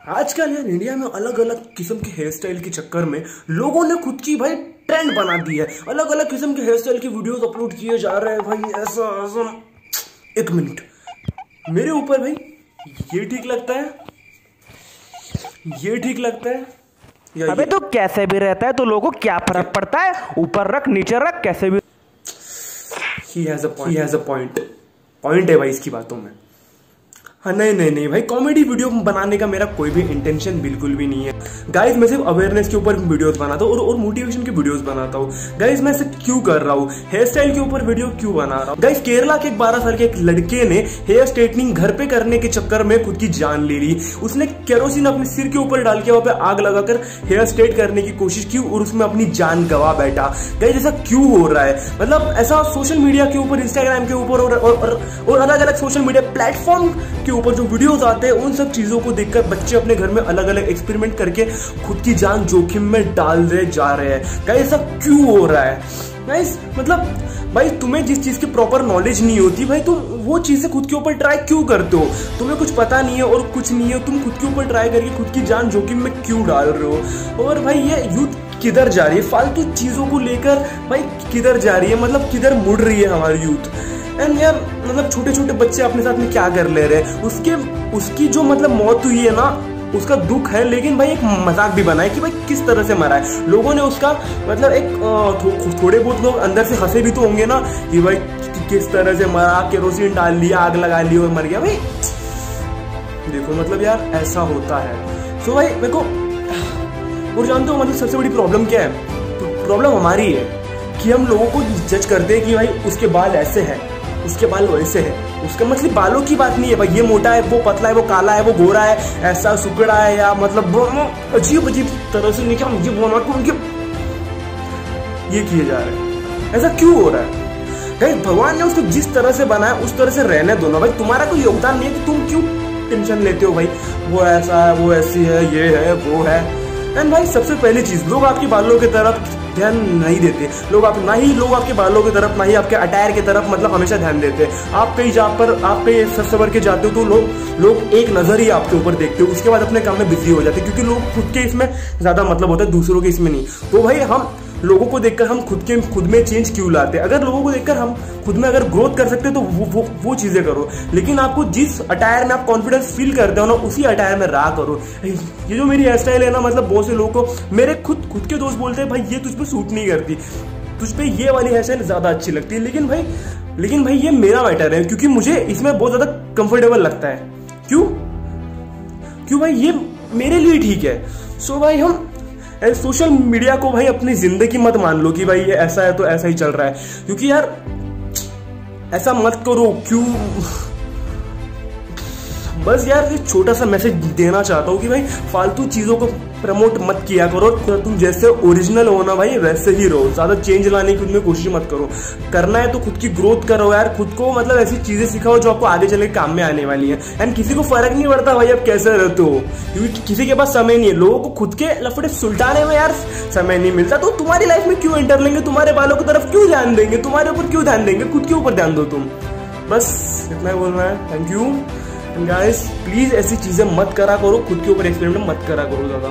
आजकल यार इंडिया में अलग अलग किस्म के हेयर स्टाइल के चक्कर में लोगों ने खुद की भाई ट्रेंड बना दी है। अलग अलग किस्म के हेयर स्टाइल की वीडियोस अपलोड किए जा रहे हैं भाई ऐसा ऐसा। एक मिनट मेरे ऊपर भाई ये ठीक लगता है? ये ठीक लगता है? या अबे तो कैसे भी रहता है तो लोगों को क्या फ़र्क पड़ता है? ऊपर रख नीचे रख कैसे भी ही हैज़ अ पॉइंट ही हैज़ अ पॉइंट पॉइंट है भाई इसकी बातों में। हाँ नहीं नहीं नहीं भाई कॉमेडी वीडियो बनाने का मेरा कोई भी इंटेंशन बिल्कुल भी नहीं है। गाइस मैं सिर्फ़ अवेयरनेस के ऊपर वीडियोस बनाता हूँ और, और मोटिवेशन के वीडियोस बनाता हूँ। गाइस मैं ऐसे क्यों कर रहा हूँ? हेयर स्टाइल के ऊपर वीडियो क्यों बना रहा हूँ? गाइस केरला के एक बारह साल के एक लड़के ने हेयर स्ट्रेटनिंग घर पे करने के चक्कर में खुद की जान ले ली। उसने केरोसिन अपने सिर के ऊपर डाल के वहाँ पे आग लगाकर हेयर स्ट्रेट करने की कोशिश की और उसमें अपनी जान गवा बैठा। गाइज़ ऐसा क्यों हो रहा है? मतलब ऐसा सोशल मीडिया के ऊपर इंस्टाग्राम के ऊपर और अलग अलग सोशल मीडिया प्लेटफॉर्म के ऊपर जो वीडियोस आते हैं, उन सब चीज़ों को देखकर बच्चे अपने घर में अलग अलग एक्सपेरिमेंट करके खुद की जान जोखिम में डाल रहे, जा रहे हैं। गाइस ऐसा क्यों हो रहा है? गाइस मतलब भाई, तुम्हें जिस चीज़ की प्रॉपर नॉलेज नहीं होती, भाई, तुम वो चीज़ें खुद के ऊपर ट्राई क्यों करते हो? तुम्हें कुछ पता नहीं है और कुछ नहीं है, तुम खुद के ऊपर ट्राई करके खुद की जान जोखिम में क्यों डाल रहे हो? और भाई, ये यूथ किधर जा रही है? फालतू चीज़ों को लेकर, भाई, किधर जा रही है? मतलब किधर मुड़ रही है हमारी यूथ एंड यार मतलब छोटे छोटे बच्चे अपने साथ में क्या कर ले रहे हैं? उसके उसकी जो मतलब मौत हुई है ना उसका दुख है लेकिन भाई एक मज़ाक भी बना है कि भाई किस तरह से मरा है। लोगों ने उसका मतलब एक थो, थोड़े बहुत लोग अंदर से हंसे भी तो होंगे ना कि भाई किस तरह से मरा केरोसिन डाल लिया आग लगा ली और मर गया। भाई देखो मतलब यार ऐसा होता है। सो भाई मेरे को और जानते हो मतलब सबसे बड़ी प्रॉब्लम क्या है? प्रॉब्लम हमारी है कि हम लोगों को जज करते हैं कि भाई उसके बाल ऐसे हैं। उसके बाल वैसे हैं। उसका मतलब बालों की बात नहीं है भाई, ये मोटा है, वो पतला है, वो काला है, वो गोरा है, ऐसा सुकड़ा है या मतलब वो- वो अजीब अजीब तरह से निकल ये बोना उनके ये किए जा रहे हैं। ऐसा क्यों हो रहा है? भाई, भगवान ने उसको जिस तरह से बनाया, उस तरह से रहने दो ना भाई। तुम्हारा कोई योगदान नहीं है कि तुम क्यों टेंशन लेते हो भाई? वो ऐसा है, वो ऐसी है, ये है, वो है। एंड भाई, सबसे पहली चीज़, लोग आपके बालों की तरफ़ ध्यान नहीं देते। लोग आप ना ही लोग आपके बालों की तरफ़, ना ही आपके अटायर की तरफ़ मतलब हमेशा ध्यान देते। हैं आप कहीं जहाँ पर आप कहीं सर सवर के जाते हो तो लोग लोग एक नज़र ही आपके ऊपर देखते हो। उसके बाद अपने काम में बिज़ी हो जाते हैं। क्योंकि लोग खुद के इसमें ज़्यादा मतलब होता है, दूसरों के इसमें नहीं। तो भाई हम लोगों को देखकर हम खुद के खुद में चेंज क्यों लाते हैं? अगर लोगों को देखकर हम खुद में अगर ग्रोथ कर सकते तो वो वो, वो चीज़ें करो। लेकिन आपको जिस अटायर में आप कॉन्फिडेंस फील करते हो ना उसी अटायर में रहा करो। ये जो मेरी हेयर स्टाइल है ना मतलब बहुत से लोगों को मेरे खुद खुद के दोस्त बोलते हैं भाई ये तुझ पे सूट नहीं करती। तुझ पे ये वाली हेयर स्टाइल ज़्यादा अच्छी लगती है। लेकिन भाई लेकिन भाई ये मेरा मैटर है क्योंकि मुझे इसमें बहुत ज़्यादा कंफर्टेबल लगता है। क्यों? क्यों भाई ये मेरे लिए ठीक है। सो भाई हम सोशल मीडिया को भाई अपनी ज़िंदगी मत मान लो कि भाई ये ऐसा है तो ऐसा ही चल रहा है। क्योंकि यार, ऐसा मत करो, क्यों? बस यार एक छोटा सा मैसेज देना चाहता हूँ कि भाई, फालतू चीज़ों को प्रमोट मत किया करो तो तुम जैसे ओरिजिनल हो ना भाई, वैसे ही रहो। ज़्यादा चेंज लाने की उनमें कोशिश मत करो। करना है तो खुद की ग्रोथ करो यार। खुद को मतलब ऐसी चीज़ें सिखाओ जो आपको आगे चले काम में आने वाली है। एंड किसी को फ़र्क नहीं पड़ता भाई, आप कैसे रहते हो। क्योंकि किसी के पास समय नहीं है। लोगों को खुद के लफड़े सुलटाने में यार समय नहीं मिलता। तो तुम्हारी लाइफ में क्यों एंटर लेंगे? तुम्हारे बालों की तरफ़ क्यों ध्यान देंगे? तुम्हारे ऊपर क्यों ध्यान देंगे? खुद के ऊपर ध्यान दो तुम। बस, इतना ही बोलना है। थैंक यू गाइस प्लीज़ ऐसी चीज़ें मत करा करो, खुद के ऊपर एक्सपेरिमेंट मत करा करो ज़्यादा।